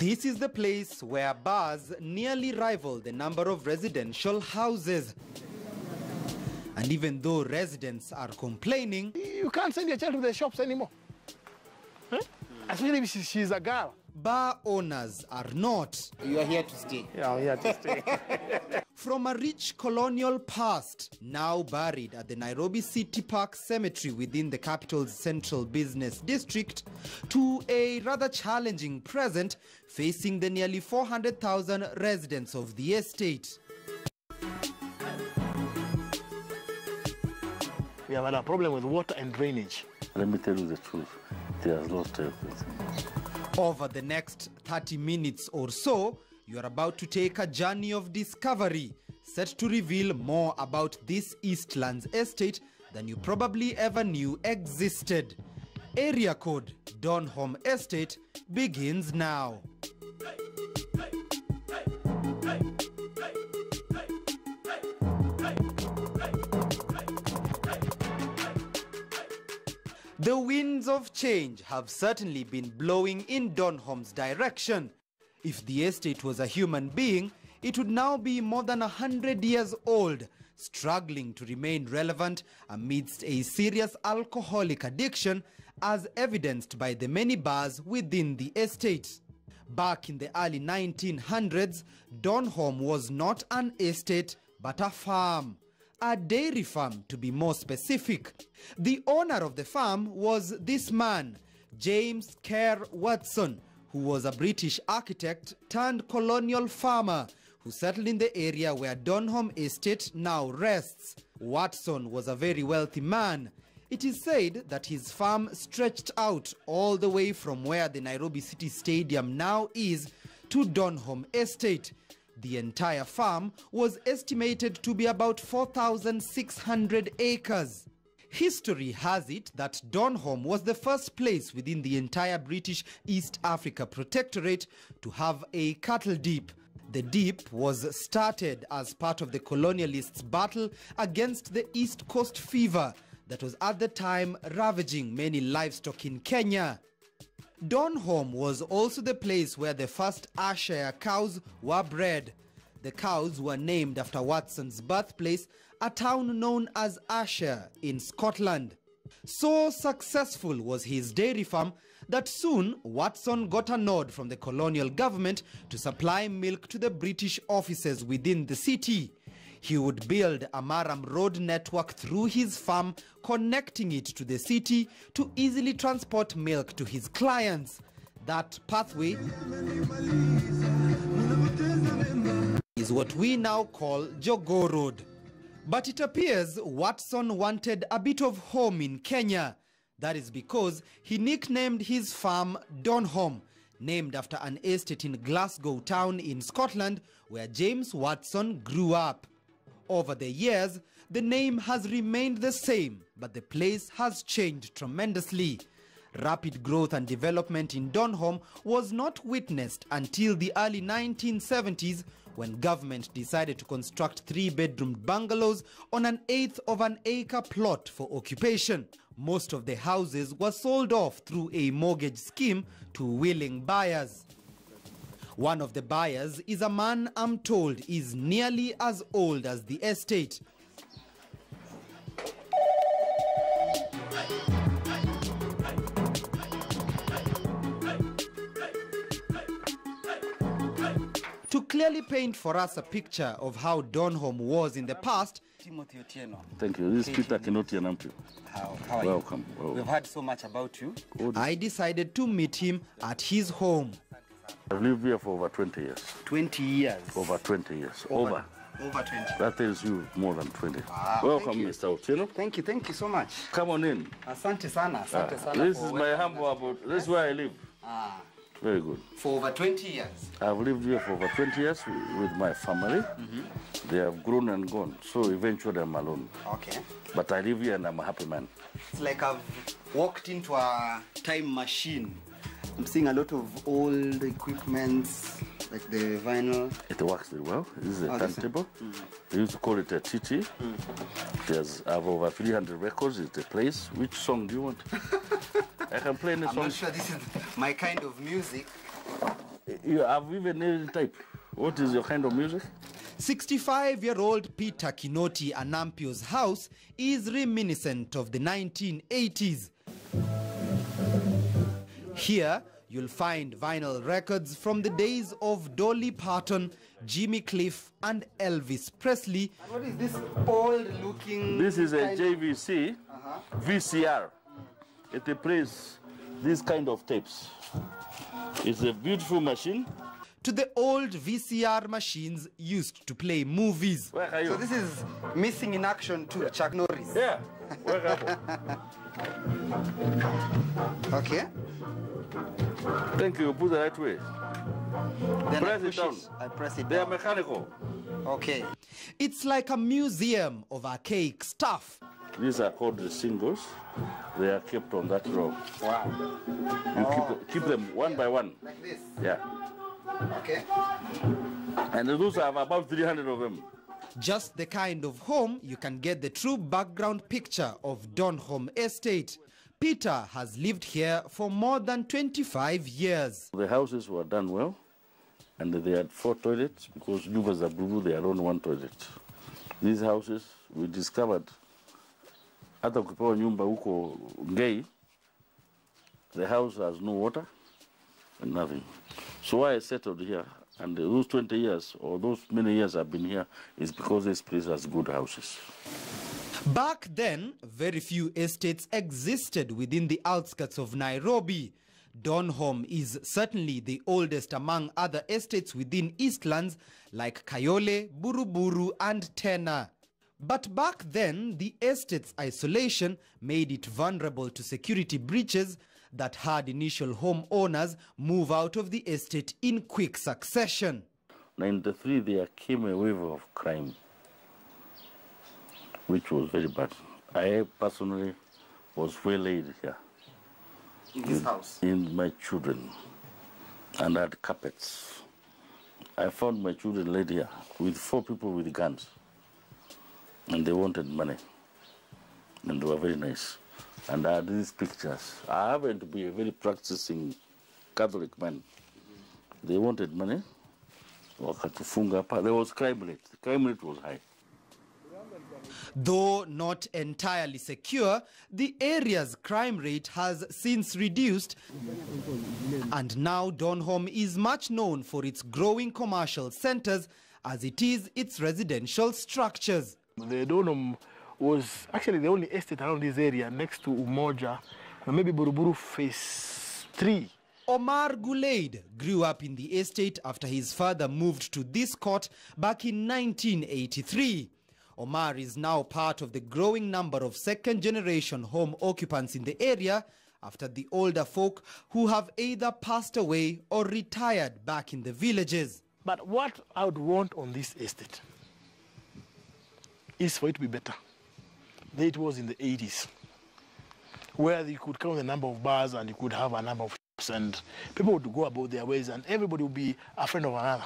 This is the place where bars nearly rival the number of residential houses. And even though residents are complaining, You can't send your child to the shops anymore. Huh? Especially if she- she's a girl. Bar owners are not. You are here to stay. Yeah, yeah, to stay. From a rich colonial past, now buried at the Nairobi City Park Cemetery within the capital's central business district, to a rather challenging present facing the nearly 400,000 residents of the estate. we have had a problem with water and drainage. Let me tell you the truth. They have lost everything. Over the next 30 minutes or so, you are about to take a journey of discovery set to reveal more about this Eastlands estate than you probably ever knew existed. Area code Donholm Estate begins now. The winds of change have certainly been blowing in Donholm's direction. If the estate was a human being, it would now be more than a hundred years old, struggling to remain relevant amidst a serious alcoholic addiction, as evidenced by the many bars within the estate. Back in the early 1900s, Donholm was not an estate but a farm a dairy farm to be more specific. The owner of the farm was this man, James Kerr Watson, who was a British architect turned colonial farmer who settled in the area where Donholm Estate now rests. Watson was a very wealthy man. It is said that his farm stretched out all the way from where the Nairobi City Stadium now is to Donholm Estate. The entire farm was estimated to be about 4,600 acres. History has it that Donholm was the first place within the entire British East Africa Protectorate to have a cattle dip. The dip was started as part of the colonialists' battle against the East Coast fever that was at the time ravaging many livestock in Kenya. Donholm was also the place where the first Ayrshire cows were bred. The cows were named after Watson's birthplace, a town known as Ayrshire in Scotland. So successful was his dairy farm that soon Watson got a nod from the colonial government to supply milk to the British offices within the city. He would build a murram road network through his farm, connecting it to the city to easily transport milk to his clients. That pathway is what we now call Jogoo Road. But it appears Watson wanted a bit of home in Kenya. That is because he nicknamed his farm Donholm, named after an estate in Glasgow town in Scotland where James Watson grew up. Over the years, the name has remained the same, but the place has changed tremendously. Rapid growth and development in Donholm was not witnessed until the early 1970s when government decided to construct three-bedroom bungalows on an eighth of an acre plot for occupation. Most of the houses were sold off through a mortgage scheme to willing buyers. One of the buyers is a man I'm told is nearly as old as the estate. To clearly paint for us a picture of how Donholm was in the past, Timothy Otieno. Thank you. This is Peter Kinoti Anampi. How, how are Welcome. you? Welcome. We've heard so much about you. I decided to meet him at his home. I've lived here for over 20 years. 20 years. Over 20 years. Over. Over 20. That tells you more than 20. Wow, Welcome, thank you. Mr. Otieno. Thank you, thank you so much. Come on in. Asante sana, Ah, asante sana. this is my humble abode. This is where I live. Ah, Very good. for over 20 years. I've lived here for over 20 years with my family. Mhm. They have grown and gone. So eventually I'm alone. Okay. But I live here and I'm a happy man. It's like I've walked into a time machine. I'm seeing a lot of old equipment, like the vinyl. It works very well. This is a Oh, this is- turntable. Mm. They used to call it a TT. Mm. There's I have over 300 records. It's a place. Which song do you want? I can play any I'm song. not sure this is my kind of music. Eh, you have even any type. What is your kind of music? 65 year old Peter Kinoti Anampio's house is reminiscent of the 1980s. Here, you'll find vinyl records from the days of Dolly Parton, Jimmy Cliff, and Elvis Presley. What is this old looking? This is a kind of- JVC uh-huh. VCR. It plays these kind of tapes. It's a beautiful machine. To the old VCR machines used to play movies. Where are you? So this is missing in action too, Chuck Norris. yeah. Okay. Thank you. Put the right way. Then Press I it down. I press it They are mechanical. Okay. It's like a museum of archaic stuff. These are called the singles. They are kept on that row. Wow. You keep, oh. keep them one by one. Like this. Yeah. Okay. And those have about 300 of them. Just the kind of home you can get the true background picture of Donholm Estate. Peter has lived here for more than 25 years. The houses were done well, and they had four toilets because Juba Zabubu, they had only one toilet. These houses, we discovered, ukipewa nyumba huko Ngei, the house has no water and nothing. So I settled here, and those 20 years, or those many years I've been here, is because this place has good houses. Back then, very few estates existed within the outskirts of Nairobi. Donholm is certainly the oldest among other estates within Eastlands like Kayole, Buruburu, and Tena. But back then, the estate's isolation made it vulnerable to security breaches that had initial homeowners move out of the estate in quick succession. 93, there came a wave of crime, which was very bad. I personally was waylaid here In this house. in my children and I had carpets. I found my children laid here with four people with guns, and they wanted money, and they were very nice. And I had these pictures. I happened to be a very practicing Catholic man. They wanted money, wakatufunga hapa. There was crime rate. The crime rate was high. Though not entirely secure, the area's crime rate has since reduced, and now Donholm is much known for its growing commercial centers as it is its residential structures. The Donholm was actually the only estate around this area next to Umoja, and maybe Buruburu phase three. Omar Gulaid grew up in the estate after his father moved to this court back in 1983. Omar is now part of the growing number of second generation home occupants in the area after the older folk who have either passed away or retired back in the villages. But what I would want on this estate is for it to be better it was in the 80s, where you could count the number of bars and you could have a number of shops and people would go about their ways and everybody would be a friend of another.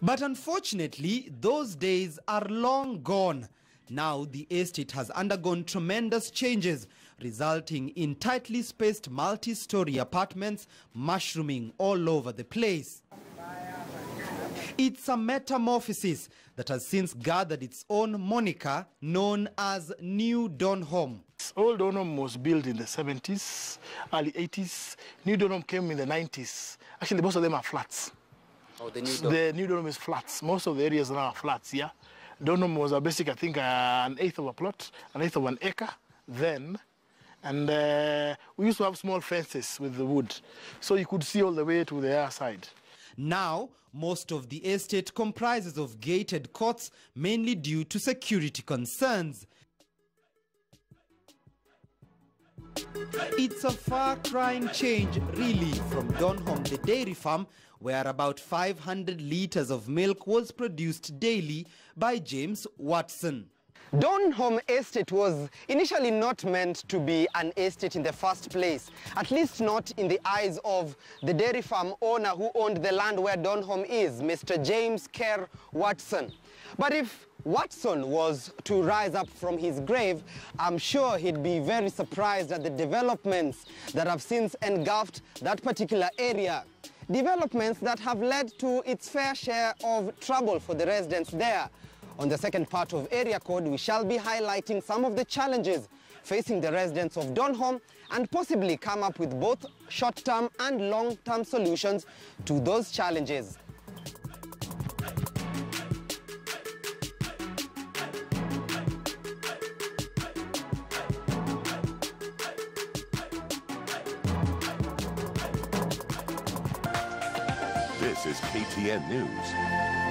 But unfortunately, those days are long gone. Now the estate has undergone tremendous changes, resulting in tightly spaced multi-story apartments mushrooming all over the place. It's a metamorphosis that has since gathered its own moniker known as New Donholm. Old Donholm was built in the 70s, early 80s. New Donholm came in the 90s. Actually, most of them are flats. Oh, the new The New Donholm is flats. Most of the areas now are flats, yeah. Donholm was a basic, I think, uh, an eighth of a plot, an eighth of an acre then. And uh, we used to have small fences with the wood, so you could see all the way to the other side. Now, most of the estate comprises of gated courts, mainly due to security concerns. It's a far crying change, really, from Donholm, the dairy farm, where about 500 litres of milk was produced daily by James Watson. Donholm Estate was initially not meant to be an estate in the first place, at least not in the eyes of the dairy farm owner who owned the land where Donholm is, Mr. James Kerr Watson. But if Watson was to rise up from his grave, I'm sure he'd be very surprised at the developments that have since engulfed that particular area. developments that have led to its fair share of trouble for the residents there. On the second part of Area Code, we shall be highlighting some of the challenges facing the residents of Donholm and possibly come up with both short-term and long-term solutions to those challenges. This is KTN News.